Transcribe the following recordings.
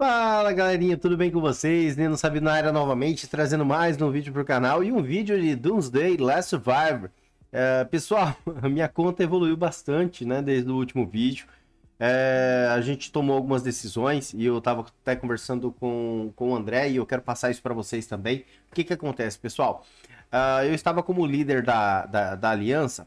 Fala galerinha, tudo bem com vocês? Neno Sabe na área novamente, trazendo mais um vídeo pro canal e um vídeo de Doomsday Last Survivor. É, pessoal, a minha conta evoluiu bastante, né, desde o último vídeo. É, a gente tomou algumas decisões e eu tava até conversando com, com o André e eu quero passar isso para vocês também. O que que acontece, pessoal? Uh, eu estava como líder da, da, da aliança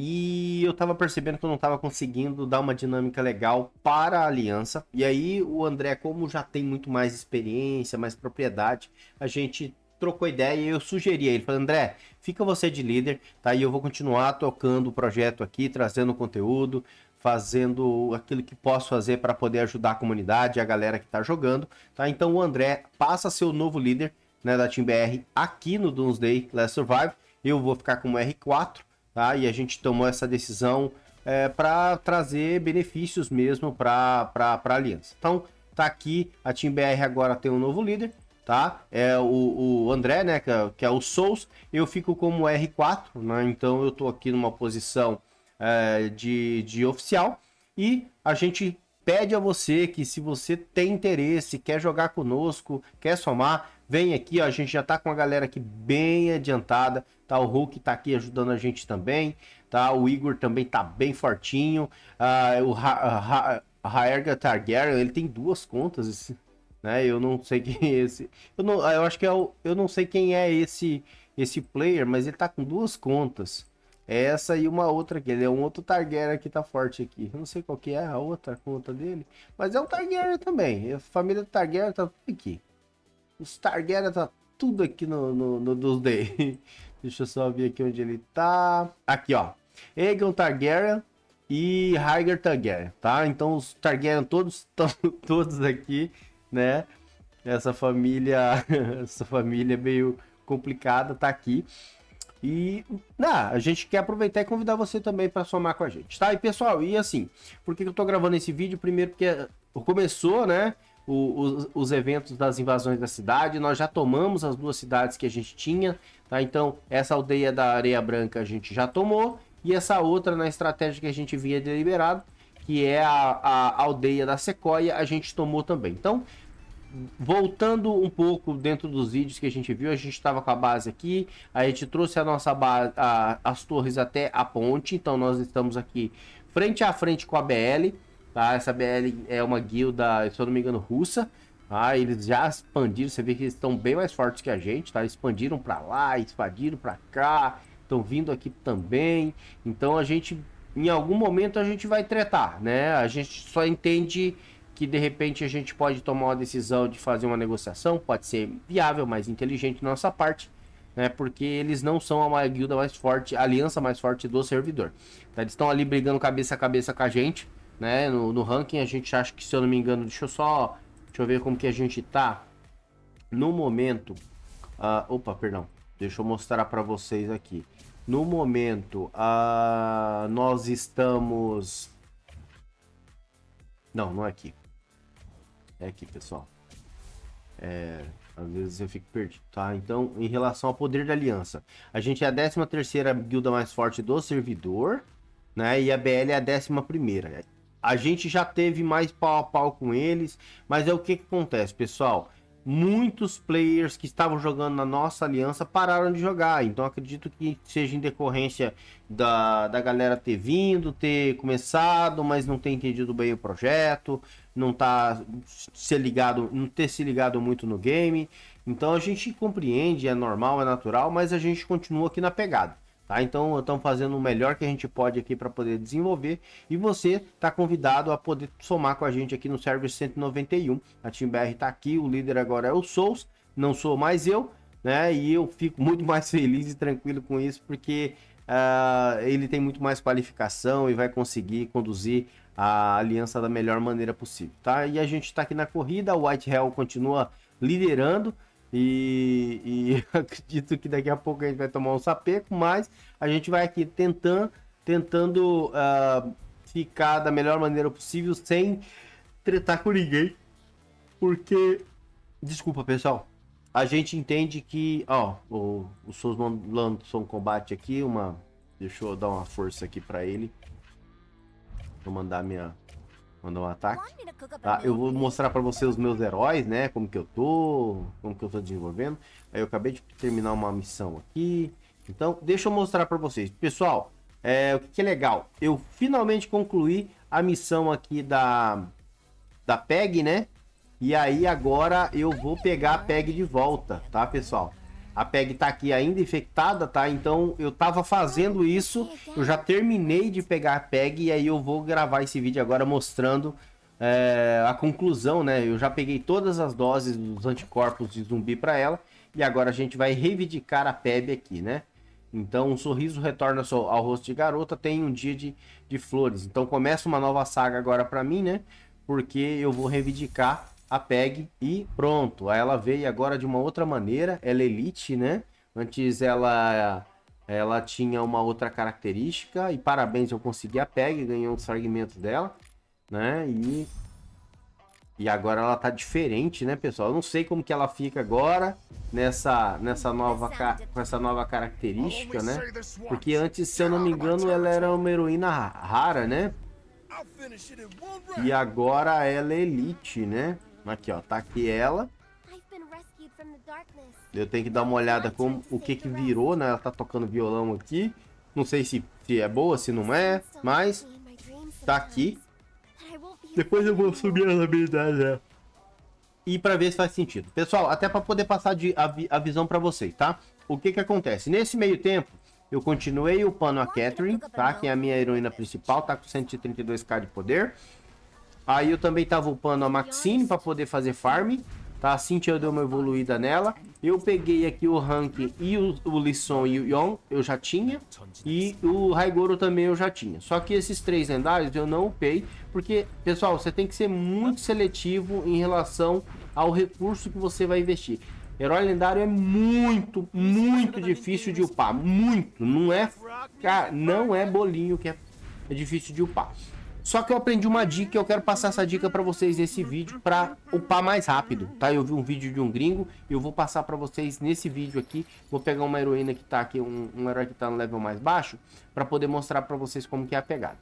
e eu tava percebendo que eu não tava conseguindo dar uma dinâmica legal para a aliança. E aí o André, como já tem muito mais experiência, mais propriedade, a gente trocou ideia e eu sugeri a ele, falei, André, fica você de líder, tá? E eu vou continuar tocando o projeto aqui, trazendo conteúdo, fazendo aquilo que posso fazer para poder ajudar a comunidade, a galera que tá jogando, tá? Então o André passa a ser o novo líder, né, da Team BR aqui no Doomsday Last Survive. Eu vou ficar como R4 tá? E a gente tomou essa decisão é, para trazer benefícios mesmo para a aliança. Então, tá aqui, a Team BR agora tem um novo líder, tá? É o, o André, né, que é, que é, o Souls, eu fico como R4, né? Então eu tô aqui numa posição é, de, de oficial e a gente pede a você que se você tem interesse, quer jogar conosco, quer somar, vem aqui, ó, a gente já tá com a galera aqui bem adiantada, tá? O Hulk tá aqui ajudando a gente também, tá? O Igor também tá bem fortinho, uh, o Raerga Targaryen, ele tem duas contas, né? Eu não sei quem é esse, eu, não, eu acho que é o, eu não sei quem é esse, esse player, mas ele tá com duas contas. Essa e uma outra aqui. Ele é um outro Targaryen que tá forte aqui. Eu não sei qual que é a outra conta dele. Mas é um Targaryen também. A família Targaryen tá aqui. Os Targaryen tá tudo aqui no, no, no dos Day. Deixa eu só ver aqui onde ele tá. Aqui, ó. Aegon Targaryen e Rhaegar Targaryen, tá? Então os Targaryen todos estão todos aqui, né? Essa família, essa família meio complicada tá aqui. E não, a gente quer aproveitar e convidar você também para somar com a gente, tá? E pessoal, e assim, por que eu tô gravando esse vídeo? Primeiro porque começou, né? O, os, os, eventos das invasões da cidade, nós já tomamos as duas cidades que a gente tinha, tá? Então, essa aldeia da Areia Branca a gente já tomou, e essa outra na estratégia que a gente via deliberado, que é a, a aldeia da Sequoia, a gente tomou também. Então, voltando um pouco dentro dos vídeos que a gente viu, a gente estava com a base aqui, a gente trouxe a nossa base, a, as torres até a ponte, então nós estamos aqui frente a frente com a BL, tá? Essa BL é uma guilda, se eu não me engano, russa, tá? Eles já expandiram, você vê que eles estão bem mais fortes que a gente, tá? Expandiram para lá, expandiram para cá, estão vindo aqui também, então a gente, em algum momento a gente vai tretar, né? A gente só entende que de repente a gente pode tomar uma decisão de fazer uma negociação, pode ser viável, mais inteligente nossa parte, né? Porque eles não são a guilda mais forte, a aliança mais forte do servidor. Tá? Eles estão ali brigando cabeça a cabeça com a gente, né? No, no, ranking a gente acha que, se eu não me engano, deixa eu só, deixa eu ver como que a gente tá no momento. Uh, opa, perdão. Deixa eu mostrar para vocês aqui. No momento, uh, nós estamos. Não, não é aqui. É aqui, pessoal. É, às vezes eu fico perdido, tá? Então, em relação ao poder da aliança, a gente é a 13 terceira guilda mais forte do servidor, né? E a BL é a 11 primeira. A gente já teve mais pau a pau com eles, mas é o que, que acontece, pessoal? muitos players que estavam jogando na nossa aliança pararam de jogar. Então acredito que seja em decorrência da, da galera ter vindo, ter começado, mas não ter entendido bem o projeto, não tá se ligado, não ter se ligado muito no game. Então a gente compreende, é normal, é natural, mas a gente continua aqui na pegada. Tá? Então estamos fazendo o melhor que a gente pode aqui para poder desenvolver e você está convidado a poder somar com a gente aqui no server 191. A Team BR está aqui, o líder agora é o Souls, não sou mais eu, né? E eu fico muito mais feliz e tranquilo com isso porque uh, ele tem muito mais qualificação e vai conseguir conduzir a aliança da melhor maneira possível, tá? E a gente está aqui na corrida, o White Hell continua liderando. E, e acredito que daqui a pouco a gente vai tomar um sapeco, mas a gente vai aqui tentando, tentando uh, ficar da melhor maneira possível sem tretar com ninguém. Porque, desculpa pessoal, a gente entende que, ó, o, o Souls lançou um combate aqui, uma, deixa eu dar uma força aqui para ele. Vou mandar minha Mandou um ataque. Tá, eu vou mostrar pra você os meus heróis, né? Como que eu tô, como que eu tô desenvolvendo. Aí eu acabei de terminar uma missão aqui. Então, deixa eu mostrar pra vocês. Pessoal, é, o que, que é legal? Eu finalmente concluí a missão aqui da, da PEG, né? E aí agora eu vou pegar a PEG de volta, tá, pessoal? A PEG tá aqui ainda infectada, tá? Então eu tava fazendo isso, eu já terminei de pegar a PEG e aí eu vou gravar esse vídeo agora mostrando é, a conclusão, né? Eu já peguei todas as doses dos anticorpos de zumbi para ela e agora a gente vai reivindicar a PEB aqui, né? Então, um sorriso retorna ao rosto de garota, tem um dia de, de flores. Então, começa uma nova saga agora para mim, né? Porque eu vou reivindicar a PEG e pronto. Aí ela veio agora de uma outra maneira, ela é elite, né? Antes ela ela tinha uma outra característica e parabéns, eu consegui a PEG, ganhei um fragmento dela, né? E e agora ela tá diferente, né, pessoal? Eu não sei como que ela fica agora nessa, nessa nova, com essa nova característica, né? Porque antes, se eu não me engano, ela era uma heroína rara, né? E agora ela é elite, né? Aqui, ó, tá aqui ela. Eu tenho que dar uma olhada com o que que virou, né? Ela tá tocando violão aqui. Não sei se, se é boa, se não é, mas tá aqui. Depois eu vou subir as habilidades dela. E para ver se faz sentido. Pessoal, até para poder passar de, a, a visão para vocês, tá? O que que acontece? Nesse meio tempo, eu continuei upando a Catherine, tá? Que é a minha heroína principal, tá com 132k de poder. Aí eu também tava upando a Maxine para poder fazer farm. Tá? A Cintia deu uma evoluída nela. Eu peguei aqui o Rank e o, o Lisson e o Yon, eu já tinha. E o Raigoro também eu já tinha. Só que esses três lendários eu não upei. Porque, pessoal, você tem que ser muito seletivo em relação ao recurso que você vai investir. Herói lendário é muito, muito difícil de upar. Muito. Não é, cara, não é bolinho que é, é difícil de upar. Só que eu aprendi uma dica e eu quero passar essa dica para vocês nesse vídeo para upar mais rápido, tá? Eu vi um vídeo de um gringo e eu vou passar para vocês nesse vídeo aqui. Vou pegar uma heroína que tá aqui, um, um herói que tá no level mais baixo, para poder mostrar para vocês como que é a pegada.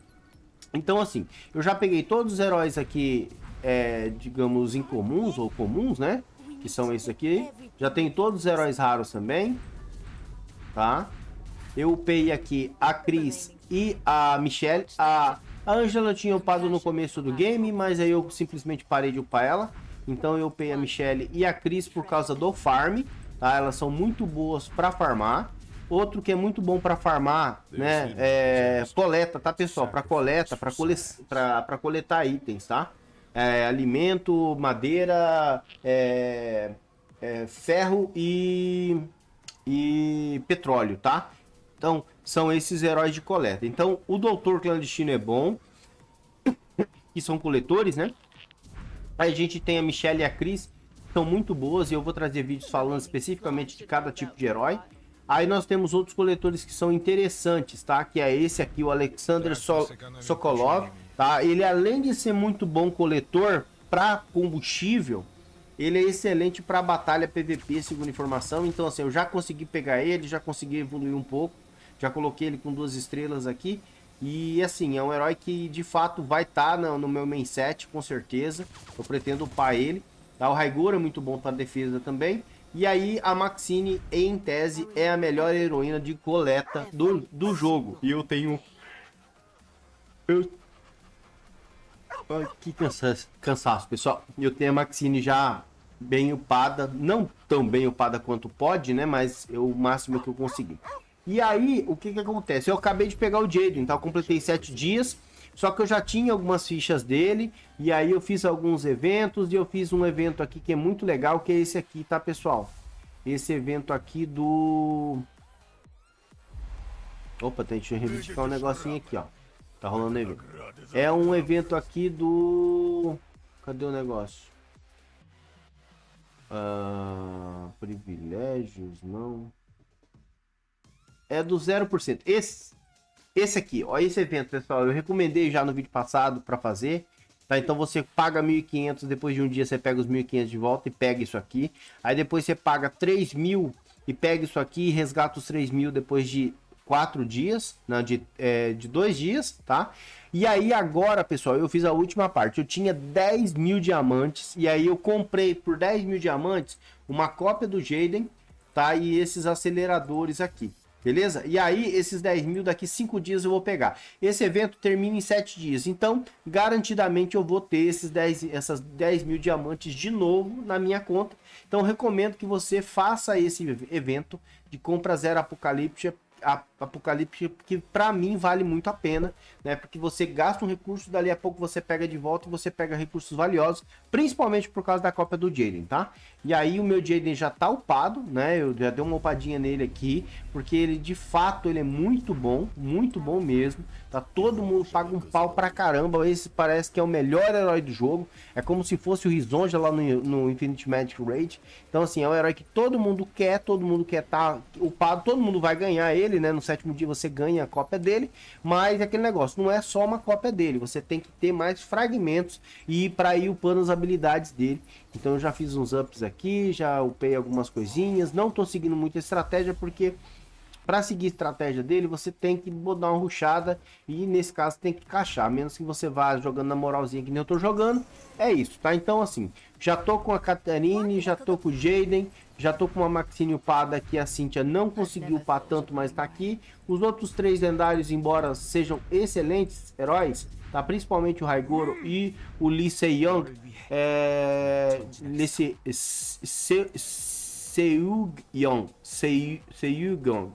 Então assim, eu já peguei todos os heróis aqui, é, digamos, incomuns ou comuns, né? Que são esses aqui. Já tem todos os heróis raros também, tá? Eu upei aqui a Cris e a Michelle. A a Angela tinha upado no começo do game, mas aí eu simplesmente parei de upar ela. Então eu upei a Michelle e a Cris por causa do farm, tá? Elas são muito boas para farmar. Outro que é muito bom para farmar, né? É coleta, tá, pessoal? Para coleta, para cole... coletar itens, tá? É, alimento, madeira, é, é, ferro e, e petróleo, tá? Então, são esses heróis de coleta. Então, o Doutor Clandestino é bom, que são coletores, né? Aí a gente tem a Michelle e a Cris, são muito boas, e eu vou trazer vídeos falando especificamente de cada tipo de herói. Aí nós temos outros coletores que são interessantes, tá? Que é esse aqui, o Alexander so Sokolov, tá? Ele além de ser muito bom coletor para combustível, ele é excelente para batalha PVP, segundo informação. Então assim, eu já consegui pegar ele, já consegui evoluir um pouco. Já coloquei ele com duas estrelas aqui. E assim, é um herói que de fato vai estar tá no, meu main set, com certeza. Eu pretendo upar ele. Tá? O Raigoro é muito bom para defesa também. E aí a Maxine, em tese, é a melhor heroína de coleta do, do jogo. E eu tenho... Eu... Ai, que cansaço, cansaço, pessoal. Eu tenho a Maxine já bem upada. Não tão bem upada quanto pode, né? Mas é o máximo que eu consegui. E aí, o que que acontece? Eu acabei de pegar o Jaden, então completei sete dias, só que eu já tinha algumas fichas dele, e aí eu fiz alguns eventos, e eu fiz um evento aqui que é muito legal, que é esse aqui, tá, pessoal? Esse evento aqui do... Opa, deixa eu reivindicar um negocinho aqui, ó. Tá rolando evento. É um evento aqui do... Cadê o negócio? Ah, privilégios, não é do 0%. Esse, esse aqui, ó, esse evento, pessoal, eu recomendei já no vídeo passado para fazer. Tá, então você paga 1.500, depois de um dia você pega os 1.500 de volta e pega isso aqui. Aí depois você paga 3.000 e pega isso aqui e resgata os 3.000 depois de quatro dias, não, de, é, de dois dias, tá? E aí agora, pessoal, eu fiz a última parte. Eu tinha 10 mil diamantes e aí eu comprei por 10 mil diamantes uma cópia do Jaden, tá? E esses aceleradores aqui. Beleza? E aí, esses 10 mil daqui 5 dias eu vou pegar. Esse evento termina em 7 dias. Então, garantidamente eu vou ter esses 10, essas 10 mil diamantes de novo na minha conta. Então, recomendo que você faça esse evento de compra zero apocalíptica Apocalipse que para mim vale muito a pena, né? Porque você gasta um recurso, dali a pouco você pega de volta e você pega recursos valiosos, principalmente por causa da cópia do Jaden, tá? E aí o meu Jaden já tá upado, né? Eu já dei uma upadinha nele aqui, porque ele de fato ele é muito bom, muito bom mesmo. Tá todo mundo paga um pau pra caramba, esse parece que é o melhor herói do jogo. É como se fosse o Rizonja lá no, no Infinite Magic Raid. Então assim, é um herói que todo mundo quer, todo mundo quer tá upado, todo mundo vai ganhar ele né? No sétimo dia você ganha a cópia dele, mas aquele negócio não é só uma cópia dele, você tem que ter mais fragmentos e para ir upando as habilidades dele. Então eu já fiz uns ups aqui, já upei algumas coisinhas, não tô seguindo muita estratégia porque para seguir a estratégia dele, você tem que dar uma ruchada e nesse caso tem que encaixar, menos que você vá jogando na moralzinha que nem eu tô jogando. É isso, tá? Então assim, já tô com a Catarine, já tô com o Jaden, já tô com uma Maxine upada que a Cintia não conseguiu upar tanto, mas tá aqui. Os outros três lendários, embora sejam excelentes heróis, tá? Principalmente o Raigoro e o Lee Se-young, é... nesse Seung-yong, Seung-yong.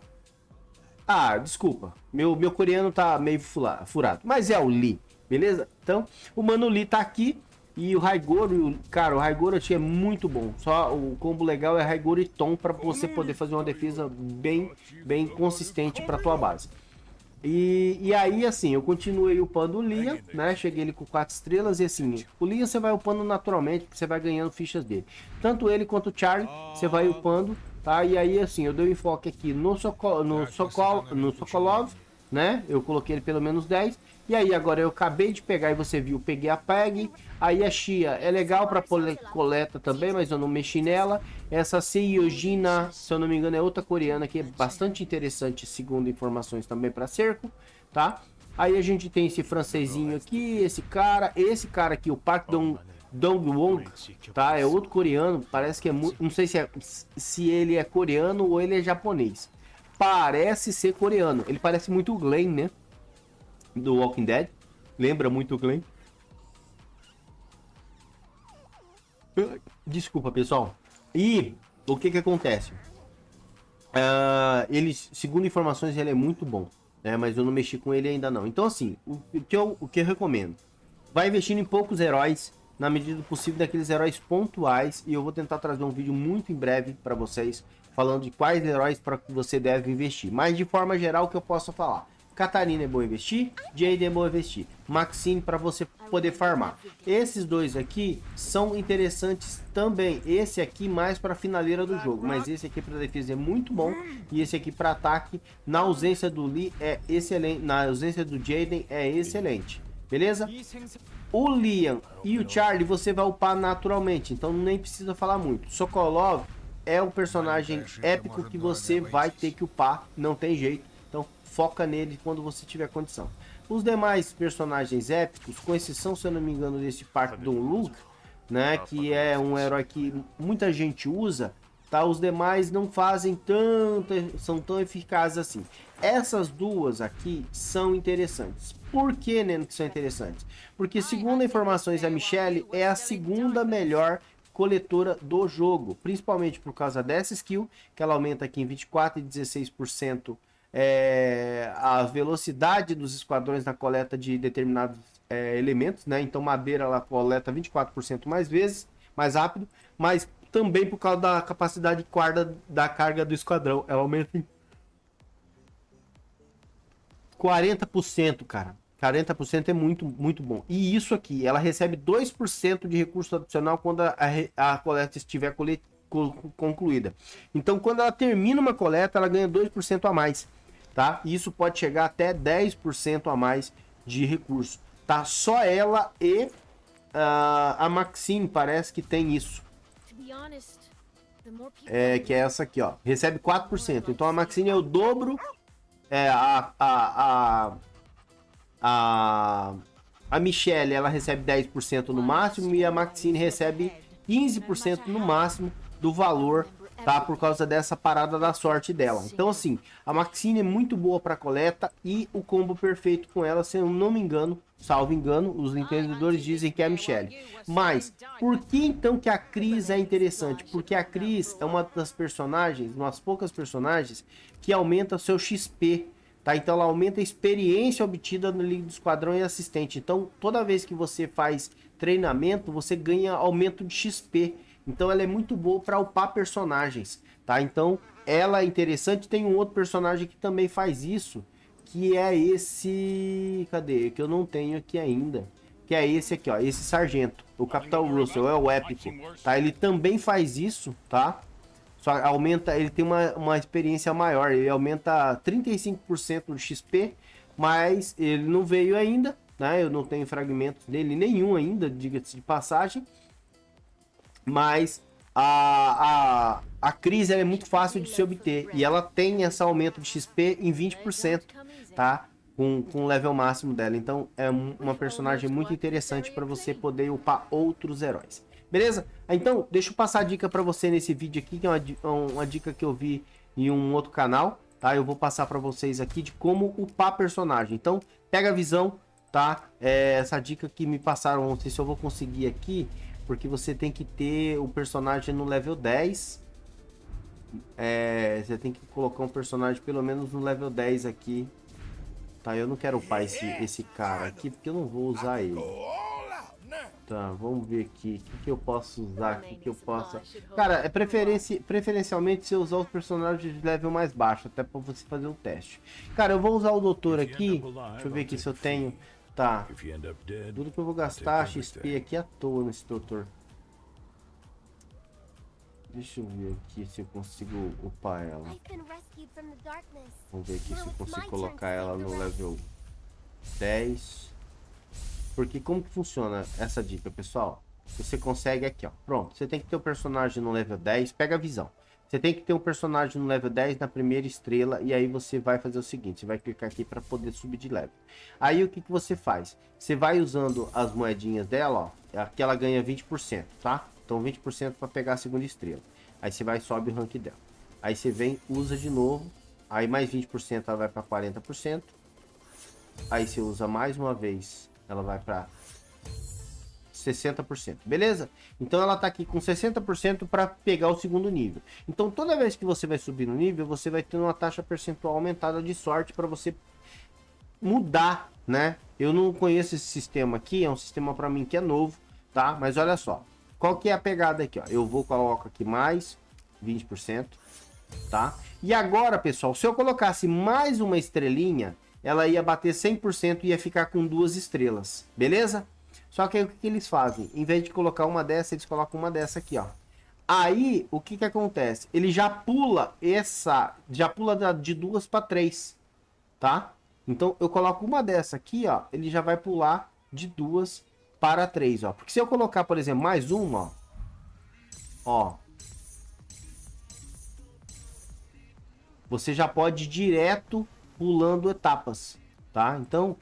Ah, desculpa, meu, meu coreano tá meio furado, mas é o Lee, beleza? Então, o Mano Lee tá aqui, e o Raigoro, cara, o Raigoro é muito bom. Só o combo legal é Raigoro e Tom para você poder fazer uma defesa bem, bem consistente para tua base. E, e aí, assim, eu continuei upando o Lia, né? Cheguei ele com 4 estrelas e assim, o Lia você vai upando naturalmente, porque você vai ganhando fichas dele. Tanto ele quanto o Charlie, você vai upando, tá? E aí, assim, eu dei enfoque aqui no, Sokol, no, Sokol, no Sokolov, né? Eu coloquei ele pelo menos 10. E aí, agora eu acabei de pegar e você viu, peguei a PEG. Aí a Xia é legal para coleta também, mas eu não mexi nela. Essa Seiyojina, se eu não me engano, é outra coreana que é bastante interessante, segundo informações também para cerco, tá? Aí a gente tem esse francesinho aqui, esse cara, esse cara aqui, o Park Dong, Dong Wong, tá? É outro coreano, parece que é muito, não sei se, é, se ele é coreano ou ele é japonês. Parece ser coreano, ele parece muito o Glenn, né? Do Walking Dead. Lembra muito o Glenn. Desculpa, pessoal. E o que que acontece? Uh, ele, segundo informações, ele é muito bom. Né? Mas eu não mexi com ele ainda não. Então, assim, o, o, que, eu, o que eu recomendo? Vai investindo em poucos heróis, na medida do possível, daqueles heróis pontuais. E eu vou tentar trazer um vídeo muito em breve para vocês, falando de quais heróis para que você deve investir. Mas de forma geral, o que eu posso falar? Catarina é bom investir, Jade é bom investir, Maxine para você poder farmar. Esses dois aqui são interessantes também. Esse aqui mais para finaleira do jogo, mas esse aqui para defesa é muito bom e esse aqui para ataque na ausência do Lee é excelente, na ausência do Jaden é excelente. Beleza? O Liam e o Charlie você vai upar naturalmente, então nem precisa falar muito. Sokolov é um personagem épico que você vai ter que upar, não tem jeito foca nele quando você tiver condição. Os demais personagens épicos, com exceção, se eu não me engano, desse Park Don Luke, né, que é um herói que muita gente usa, tá? Os demais não fazem tanto, são tão eficazes assim. Essas duas aqui são interessantes. Por que, né, que são interessantes? Porque segundo informações da Michelle, é a segunda melhor coletora do jogo, principalmente por causa dessa skill, que ela aumenta aqui em 24 e 16% é, a velocidade dos esquadrões na coleta de determinados é, elementos, né? Então madeira ela coleta 24% mais vezes, mais rápido, mas também por causa da capacidade de guarda da carga do esquadrão, ela aumenta em 40%, cara. 40% é muito, muito bom. E isso aqui, ela recebe 2% de recurso adicional quando a, a, a coleta estiver concluída. Então, quando ela termina uma coleta, ela ganha 2% a mais tá? Isso pode chegar até 10% a mais de recurso, tá? Só ela e uh, a Maxine parece que tem isso. É, que é essa aqui, ó. Recebe 4%. Então a Maxine é o dobro é, a, a, a, a, a Michelle ela recebe 10% no máximo e a Maxine recebe 15% no máximo do valor tá? Por causa dessa parada da sorte dela. Então, assim, a Maxine é muito boa para coleta e o combo perfeito com ela, se eu não me engano, salvo engano, os entendedores dizem que é a Michelle. Mas, por que então que a Cris é interessante? Porque a Cris é uma das personagens, umas poucas personagens, que aumenta seu XP. Tá? Então ela aumenta a experiência obtida no Liga do Esquadrão e assistente. Então, toda vez que você faz treinamento, você ganha aumento de XP. Então ela é muito boa para upar personagens, tá? Então ela é interessante. Tem um outro personagem que também faz isso, que é esse, cadê? Que eu não tenho aqui ainda. Que é esse aqui, ó, esse sargento, o Capitão Russell, é o épico, tá? Ele também faz isso, tá? Só aumenta, ele tem uma, uma experiência maior, ele aumenta 35% do XP, mas ele não veio ainda, né? Eu não tenho fragmentos dele nenhum ainda, diga-se de passagem. Mas a, a, a crise é muito fácil de se obter e ela tem esse aumento de XP em 20%, tá? Com, com o level máximo dela. Então é uma personagem muito interessante para você poder upar outros heróis. Beleza? Então, deixa eu passar a dica para você nesse vídeo aqui, que é uma, uma dica que eu vi em um outro canal, tá? Eu vou passar para vocês aqui de como upar personagem. Então, pega a visão, tá? É, essa dica que me passaram, não sei se eu vou conseguir aqui, porque você tem que ter o personagem no level 10. É, você tem que colocar um personagem pelo menos no level 10 aqui. Tá, eu não quero upar esse, esse cara aqui, porque eu não vou usar ele. Tá, vamos ver aqui. O que, que eu posso usar? O que, que eu posso... Cara, é preferenci... preferencialmente você usar os personagens de level mais baixo, até pra você fazer o teste. Cara, eu vou usar o doutor aqui. Deixa eu ver aqui se eu tenho... Tá. Tudo que eu vou gastar XP aqui à toa nesse doutor. Deixa eu ver aqui se eu consigo upar ela. Vamos ver aqui se eu consigo colocar ela no level 10. Porque como que funciona essa dica, pessoal? Você consegue aqui, ó. Pronto, você tem que ter o personagem no level 10. Pega a visão. Você tem que ter um personagem no level 10 na primeira estrela e aí você vai fazer o seguinte, você vai clicar aqui para poder subir de level. Aí o que, que você faz? Você vai usando as moedinhas dela, ó, aqui ela ganha 20%, tá? Então 20% para pegar a segunda estrela. Aí você vai sobe o rank dela. Aí você vem, usa de novo, aí mais 20% ela vai para 40%. Aí você usa mais uma vez, ela vai para 60%, beleza? Então ela tá aqui com 60% para pegar o segundo nível. Então toda vez que você vai subir no nível, você vai ter uma taxa percentual aumentada de sorte para você mudar, né? Eu não conheço esse sistema aqui, é um sistema para mim que é novo, tá? Mas olha só, qual que é a pegada aqui, ó? Eu vou colocar aqui mais 20%, tá? E agora, pessoal, se eu colocasse mais uma estrelinha, ela ia bater 100% e ia ficar com duas estrelas, beleza? Só que aí o que, que eles fazem? Em vez de colocar uma dessa, eles colocam uma dessa aqui, ó. Aí, o que que acontece? Ele já pula essa, já pula de duas para três, tá? Então, eu coloco uma dessa aqui, ó, ele já vai pular de duas para três, ó. Porque se eu colocar, por exemplo, mais uma, ó, ó, você já pode ir direto pulando etapas, tá? Então,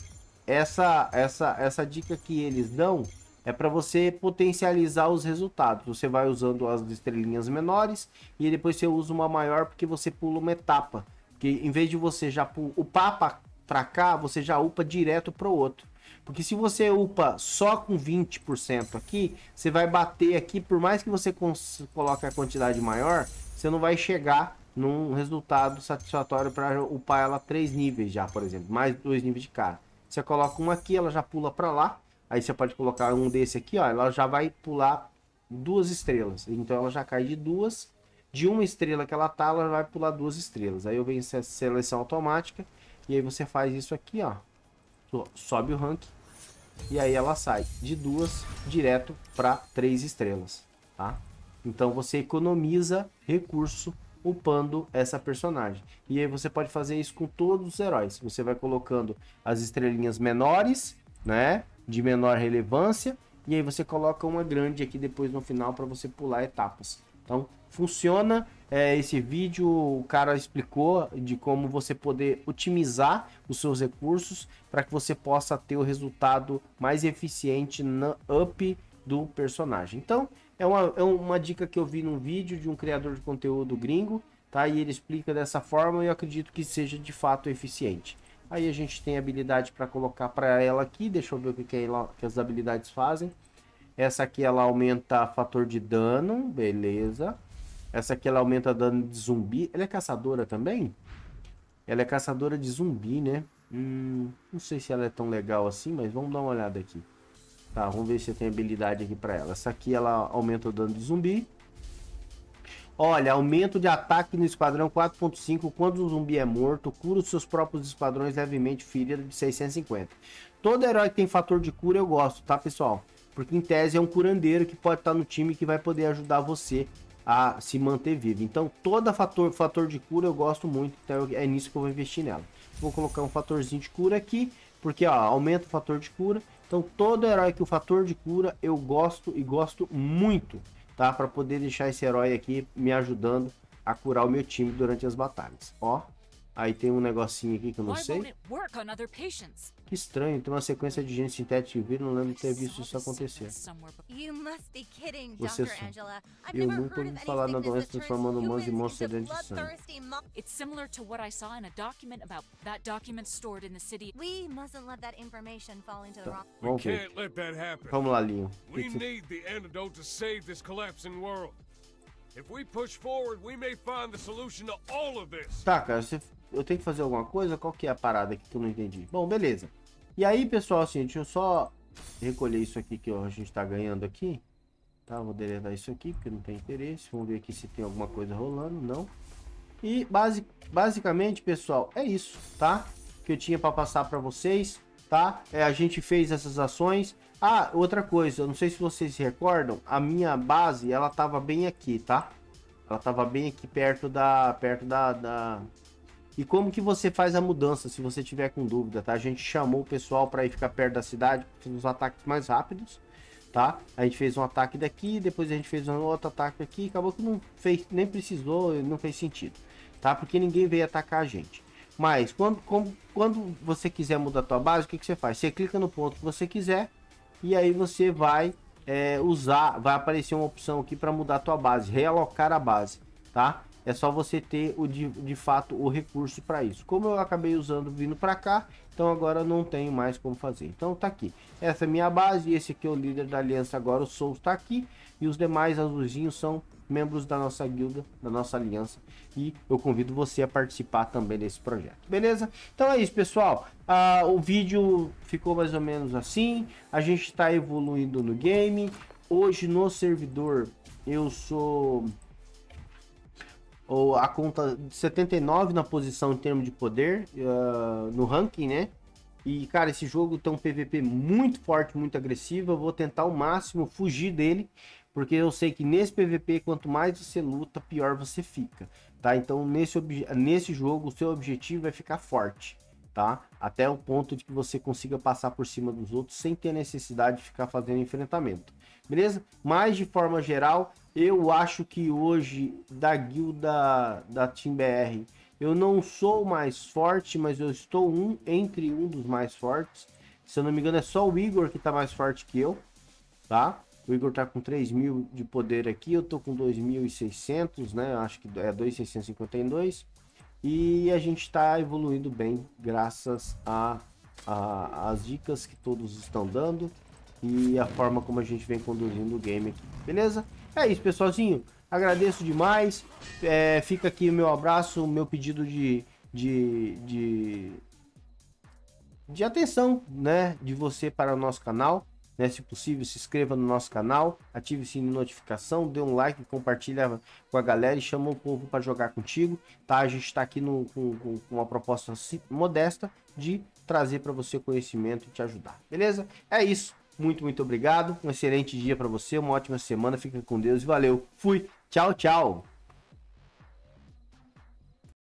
essa, essa, essa dica que eles dão é para você potencializar os resultados. Você vai usando as estrelinhas menores e depois você usa uma maior porque você pula uma etapa. Que em vez de você já upar para cá, você já upa direto para o outro. Porque se você upa só com 20% aqui, você vai bater aqui, por mais que você coloque a quantidade maior, você não vai chegar num resultado satisfatório para upar ela três níveis já, por exemplo, mais dois níveis de cara. Você coloca uma aqui, ela já pula para lá. Aí você pode colocar um desse aqui, ó, ela já vai pular duas estrelas. Então ela já cai de duas. De uma estrela que ela tá, ela vai pular duas estrelas. Aí eu venho essa seleção automática. E aí você faz isso aqui, ó. Sobe o rank. E aí ela sai de duas direto para três estrelas, tá? Então você economiza recurso upando essa personagem. E aí você pode fazer isso com todos os heróis. Você vai colocando as estrelinhas menores, né? De menor relevância. E aí você coloca uma grande aqui depois no final para você pular etapas. Então, funciona é, esse vídeo, o cara explicou de como você poder otimizar os seus recursos para que você possa ter o resultado mais eficiente na up do personagem. Então, é uma, é uma dica que eu vi num vídeo de um criador de conteúdo gringo, tá? E ele explica dessa forma e eu acredito que seja de fato eficiente. Aí a gente tem habilidade para colocar para ela aqui, deixa eu ver o que, que, ela, que as habilidades fazem. Essa aqui ela aumenta fator de dano, beleza. Essa aqui ela aumenta dano de zumbi. Ela é caçadora também? Ela é caçadora de zumbi, né? Hum, não sei se ela é tão legal assim, mas vamos dar uma olhada aqui. Tá, vamos ver se tem habilidade aqui pra ela. Essa aqui ela aumenta o dano de zumbi. Olha, aumento de ataque no esquadrão 4.5 quando o zumbi é morto, cura os seus próprios esquadrões levemente ferido de 650. Todo herói que tem fator de cura eu gosto, tá pessoal? Porque em tese é um curandeiro que pode estar no time que vai poder ajudar você a se manter vivo. Então, todo fator, fator de cura eu gosto muito, então é nisso que eu vou investir nela. Vou colocar um fatorzinho de cura aqui, porque ó, aumenta o fator de cura. Então, todo herói que o fator de cura eu gosto e gosto muito, tá? Para poder deixar esse herói aqui me ajudando a curar o meu time durante as batalhas. Ó, Aí tem um negocinho aqui que eu não sei. Que estranho, tem uma sequência de gente sintética e vírus, não lembro de ter visto isso acontecer. Você Eu nunca ouvi falar na doença transformando humanos em monstros dentro de sangue. It's similar to what I saw in a document about that document stored in the city. We mustn't let that information fall into the tá, wrong. Vamos ver. Vamos lá, Linho. We need the antidote to save this collapsing world. If we push forward, we may find the solution to all of this. Tá, cara, você eu tenho que fazer alguma coisa? Qual que é a parada aqui que eu não entendi? Bom, beleza. E aí, pessoal, assim, deixa eu só recolher isso aqui que a gente tá ganhando aqui. Tá, vou deletar isso aqui, porque não tem interesse. Vamos ver aqui se tem alguma coisa rolando, não. E basic, basicamente, pessoal, é isso, tá? Que eu tinha para passar para vocês, tá? É, a gente fez essas ações. Ah, outra coisa, eu não sei se vocês se recordam, a minha base, ela tava bem aqui, tá? Ela tava bem aqui perto da perto da, da e como que você faz a mudança, se você tiver com dúvida, tá? A gente chamou o pessoal para ir ficar perto da cidade, fazer os ataques mais rápidos, tá? A gente fez um ataque daqui, depois a gente fez um outro ataque aqui, acabou que não fez, nem precisou, não fez sentido, tá? Porque ninguém veio atacar a gente. Mas quando, quando, quando você quiser mudar a tua base, o que, que você faz? Você clica no ponto que você quiser e aí você vai é, usar, vai aparecer uma opção aqui para mudar a tua base, realocar a base, tá? É só você ter o de, de fato o recurso para isso. Como eu acabei usando vindo para cá, então agora não tenho mais como fazer. Então tá aqui. Essa é minha base, esse aqui é o líder da aliança agora, o Souls está aqui. E os demais azulzinhos são membros da nossa guilda, da nossa aliança. E eu convido você a participar também desse projeto. Beleza? Então é isso, pessoal. Ah, o vídeo ficou mais ou menos assim. A gente está evoluindo no game. Hoje no servidor eu sou ou a conta de 79 na posição em termos de poder uh, no ranking, né? E, cara, esse jogo tem um PVP muito forte, muito agressivo. Eu vou tentar ao máximo fugir dele, porque eu sei que nesse PVP, quanto mais você luta, pior você fica, tá? Então, nesse, nesse jogo, o seu objetivo é ficar forte, tá? Até o ponto de que você consiga passar por cima dos outros sem ter necessidade de ficar fazendo enfrentamento, beleza? Mas, de forma geral, eu acho que hoje, da guilda da Team BR, eu não sou o mais forte, mas eu estou um entre um dos mais fortes. Se eu não me engano, é só o Igor que está mais forte que eu, tá? O Igor tá com 3 mil de poder aqui, eu tô com 2.600, né? Acho que é 2.652. E a gente está evoluindo bem, graças a, a, as dicas que todos estão dando e a forma como a gente vem conduzindo o game aqui, beleza? É isso, pessoalzinho. Agradeço demais. É, fica aqui o meu abraço, o meu pedido de, de, de, de atenção, né? De você para o nosso canal. Né, se possível, se inscreva no nosso canal, ative o sininho de notificação, dê um like, compartilha com a galera e chama o povo para jogar contigo, tá? A gente está aqui no, com, com, uma proposta modesta de trazer para você conhecimento e te ajudar, beleza? É isso. Muito, muito obrigado. Um excelente dia para você, uma ótima semana. Fica com Deus e valeu. Fui. Tchau, tchau.